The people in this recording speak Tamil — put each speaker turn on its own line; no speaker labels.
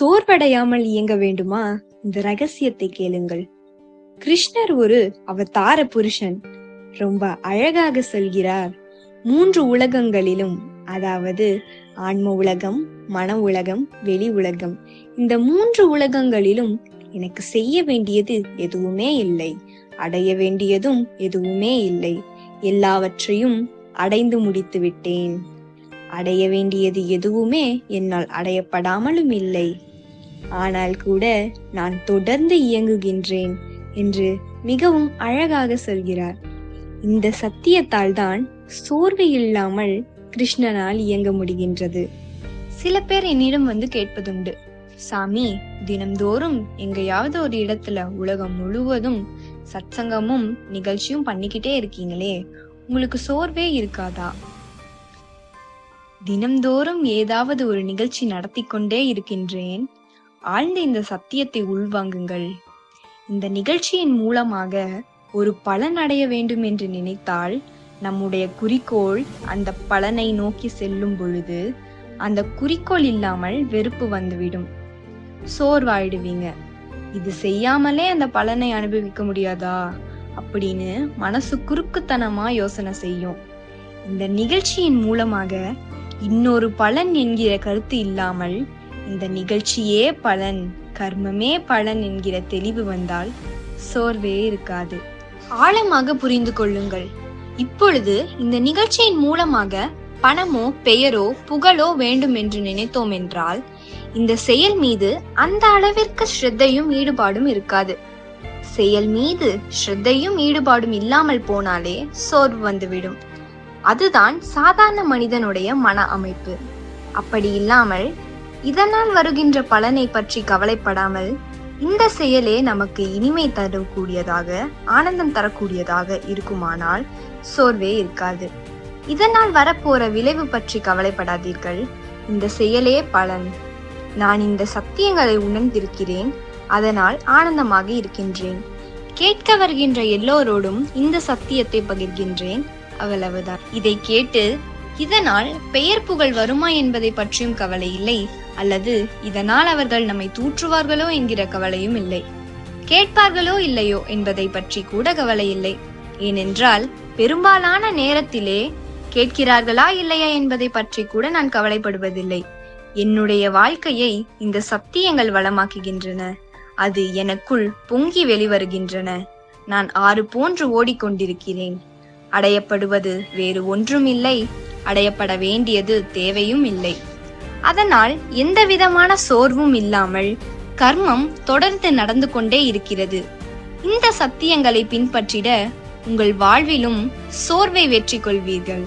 சோர்வடையாமல் இயங்க வேண்டுமா? இந்த ரகசியத்தை கேளுங்கள். கிருஷ்ணர் ஒரு அவதார புருஷன். ரொம்ப அழகாக சொல்கிறார். மூன்று உலகங்களிலும் அதாவது ஆன்ம உலகம் மன உலகம் வெளி உலகம் இந்த மூன்று உலகங்களிலும் எனக்கு செய்ய வேண்டியது எதுவுமே இல்லை. அடைய வேண்டியதும் எதுவுமே இல்லை. எல்லாவற்றையும் அடைந்து முடித்து விட்டேன் அடைய வேண்டியது எதுவுமே என்னால் அடையப்படாமலும் இல்லை. ஆனால் கூட நான் தொடர்ந்து இயங்குகின்றேன் என்று மிகவும் அழகாக சொல்கிறார். இந்த சத்தியத்தால் தான் சோர்வு இல்லாமல் கிருஷ்ணனால் இயங்க முடிகின்றது. சில பேர் என்னிடம் வந்து கேட்பதுண்டு சாமி தினம்தோறும் எங்கேயாவது ஒரு இடத்துல உலகம் முழுவதும் சத்சங்கமும் நிகழ்ச்சியும் பண்ணிக்கிட்டே இருக்கீங்களே உங்களுக்கு சோர்வே இருக்காதா? தினம்தோறும் ஏதாவது ஒரு நிகழ்ச்சி நடத்தி கொண்டே இருக்கின்றேன். ஆழ்ந்த இந்த சத்தியத்தை உள்வாங்குங்கள். இந்த நிகழ்ச்சியின் மூலமாக ஒரு பலன் அடைய வேண்டும் என்று நினைத்தால் நம்முடைய குறிக்கோள் அந்த பலனை நோக்கி செல்லும் பொழுது அந்த குறிக்கோள் இல்லாமல் வெறுப்பு வந்துவிடும். சோர்வாயிடுவீங்க. இது செய்யாமலே அந்த பலனை அனுபவிக்க முடியாதா? அப்படின்னு மனசு குறுக்குத்தனமா யோசனை செய்யும். இந்த நிகழ்ச்சியின் மூலமாக இன்னொரு பலன் என்கிற கருத்து இல்லாமல் இந்த நிகழ்ச்சியே பலன் கர்மமே பலன் என்கிற தெளிவு வந்தால் சோர்வே இருக்காது. ஆழமாக புரிந்து கொள்ளுங்கள். இப்பொழுது இந்த நிகழ்ச்சியின் மூலமாக பணமோ பெயரோ புகழோ வேண்டும் என்று நினைத்தோம் என்றால் இந்த செயல் மீது அந்த அளவிற்கு ஸ்ரத்தையும் ஈடுபாடும் இருக்காது. செயல் மீது ஸ்ரத்தையும் ஈடுபாடும் இல்லாமல் போனாலே சோர்வு வந்துவிடும். அதுதான் சாதாரண மனிதனுடைய மன அமைப்பு. அப்படி இல்லாமல் இதனால் வருகின்ற பலனை பற்றி கவலைப்படாமல் இந்த செயலே நமக்கு இனிமை தரக்கூடியதாக ஆனந்தம் தரக்கூடியதாக இருக்குமானால் சோர்வே இருக்காது. இதனால் வரப்போற விளைவு பற்றி கவலைப்படாதீர்கள். இந்த செயலே பலன். நான் இந்த சத்தியங்களை உணர்ந்திருக்கிறேன். அதனால் ஆனந்தமாக இருக்கின்றேன். கேட்க வருகின்ற எல்லோரோடும் இந்த சத்தியத்தை பகிர்கின்றேன். அவ்வளவுதான். இதை கேட்டு இதனால் பெயர் புகழ் வருமா என்பதை பற்றியும் கவலை இல்லை அல்லது இதனால் அவர்கள் நம்மை தூற்றுவார்களோ என்கிற கவலையும் இல்லை. கேட்பார்களோ இல்லையோ என்பதை பற்றி கூட கவலை இல்லை. ஏனென்றால் பெரும்பாலான நேரத்திலே கேட்கிறார்களா இல்லையா என்பதை பற்றி கூட நான் கவலைப்படுவதில்லை. என்னுடைய வாழ்க்கையை இந்த சத்தியங்கள் வளமாக்குகின்றன. அது எனக்குள் பொங்கி வெளிவருகின்றன. நான் ஆறு போன்று ஓடிக்கொண்டிருக்கிறேன். அடையப்படுவது வேறு ஒன்றும் இல்லை அடையப்பட வேண்டியது தேவையும் இல்லை. அதனால் எந்த விதமான சோர்வும் இல்லாமல் கர்மம் தொடர்ந்து நடந்து கொண்டே இருக்கிறது. இந்த சத்தியங்களை பின்பற்றிட உங்கள் வாழ்விலும் சோர்வை வெற்றி கொள்வீர்கள்